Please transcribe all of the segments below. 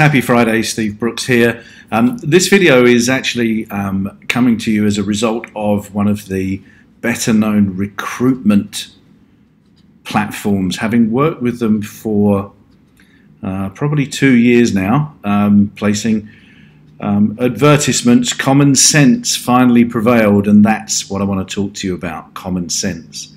Happy Friday, Steve Brooks here. Um, this video is actually um, coming to you as a result of one of the better known recruitment platforms, having worked with them for uh, probably two years now, um, placing um, advertisements. Common sense finally prevailed, and that's what I want to talk to you about common sense.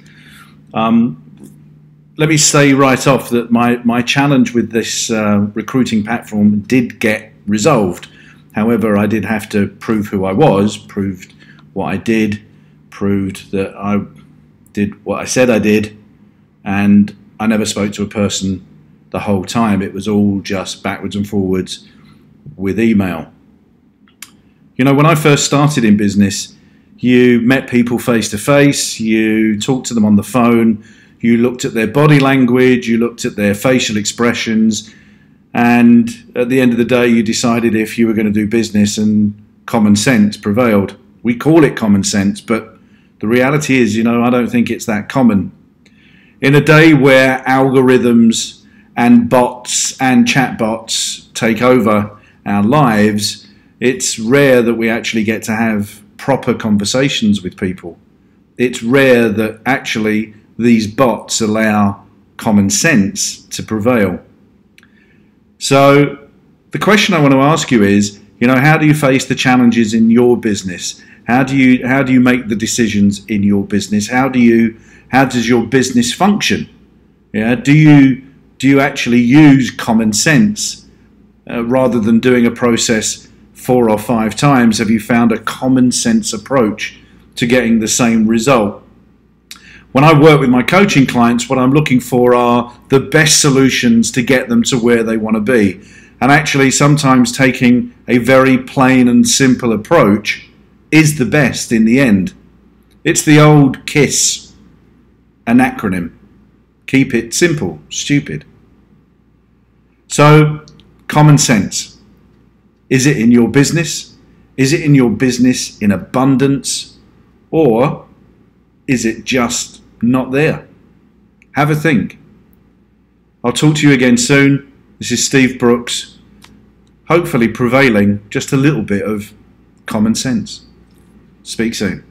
Let me say right off that my, my challenge with this uh, recruiting platform did get resolved. However, I did have to prove who I was, proved what I did, proved that I did what I said I did, and I never spoke to a person the whole time. It was all just backwards and forwards with email. You know, when I first started in business, you met people face to face, you talked to them on the phone, you looked at their body language, you looked at their facial expressions, and at the end of the day, you decided if you were going to do business and common sense prevailed. We call it common sense, but the reality is, you know, I don't think it's that common. In a day where algorithms and bots and chatbots take over our lives, it's rare that we actually get to have proper conversations with people. It's rare that actually these bots allow common sense to prevail. So, the question I want to ask you is, you know, how do you face the challenges in your business? How do you how do you make the decisions in your business? How do you how does your business function? Yeah, do you do you actually use common sense uh, rather than doing a process four or five times? Have you found a common sense approach to getting the same result? When I work with my coaching clients, what I'm looking for are the best solutions to get them to where they want to be. And actually, sometimes taking a very plain and simple approach is the best in the end. It's the old KISS, an acronym. Keep it simple, stupid. So, common sense. Is it in your business? Is it in your business in abundance? Or is it just not there. Have a think. I'll talk to you again soon. This is Steve Brooks, hopefully prevailing just a little bit of common sense. Speak soon.